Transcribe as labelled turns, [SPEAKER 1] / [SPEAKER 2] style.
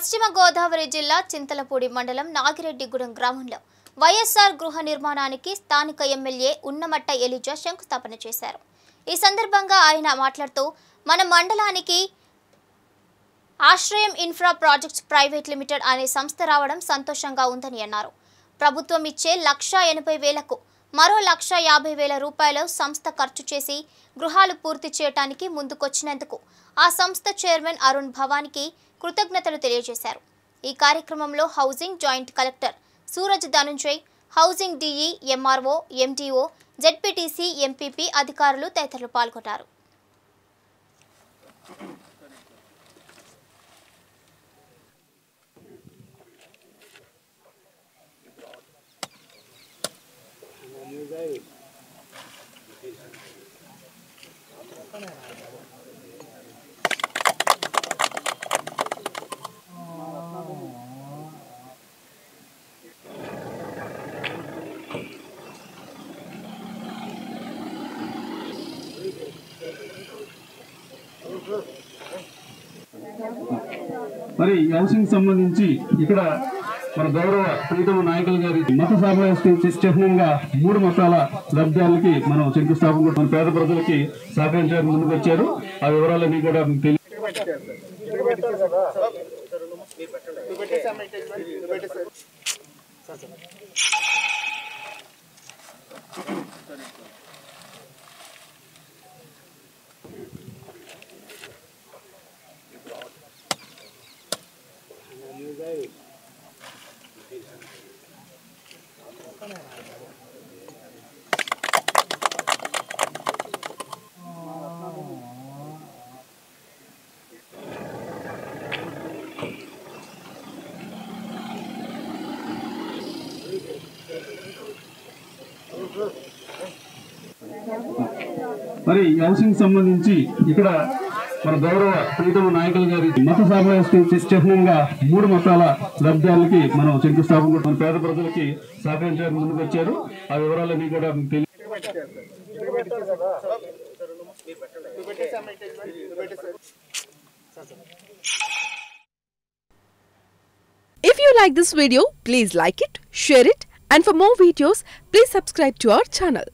[SPEAKER 1] పశ్చిమ గోదావరి జిల్లా చింతలపూడి మండలం నాగిరెడ్డిగూడెం గ్రామంలో వైఎస్ఆర్ గృహ నిర్మాణానికి స్థానిక ఎమ్మెల్యే ఉన్నమట్ట ఎలిజా శంకుస్థాపన చేశారు. ఈ సందర్భంగా ఆయన మాట్లాడుతూ మన మండలానికి ఆశ్రయం ఇన్ఫ్రా ప్రాజెక్ట్స్ ప్రైవేట్ లిమిటెడ్ అనే సంస్థ రావడం సంతోషంగా ఉందని అన్నారు. ప్రభుత్వం ఇచ్చే లక్ష ఎనభై వేలకు మరో లక్ష యాభై వేల రూపాయలు సంస్థ ఖర్చు చేసి గృహాలు పూర్తి చేయడానికి ముందుకొచ్చినందుకు ఆ సంస్థ చైర్మన్ అరుణ్ భవానికి కృతజ్ఞతలు తెలియజేశారు. ఈ కార్యక్రమంలో housing joint collector Suraj Dhanunjay housing DE MRO MDO ZPTC MPP అధికారులు తదితరులు పాల్గొన్నారు.
[SPEAKER 2] మరి ఈ హౌసింగ్ సంబంధించి ఇక్కడ మన గౌరవ ప్రీతమ నాయకులు గారి మత సామరస్యం చిహ్నంగా మూడు మతాల లబ్ధాలకి మనం శంకుస్థాపన మన పేద ప్రజలకి సహకరించడానికి ముందుకు వచ్చారు ఆ వివరాలన్నీ కూడా మీకు తెలియ మరి హౌసింగ్ సంబంధించి ఇక్కడ మన గౌరవ ప్రీతమ నాయకులు గారి మత సామరస్యం చిహ్నంగా మూడు మతాల లబ్ధాలకి మనం శంకుస్థాపన మన పేద ప్రజలకి సహకరించడానికి ముందుకు వచ్చారు ఆ వివరాలన్నీ కూడా మీకు తెలియ
[SPEAKER 3] If you like this video, please like it, share it, and for more videos, please subscribe to our channel.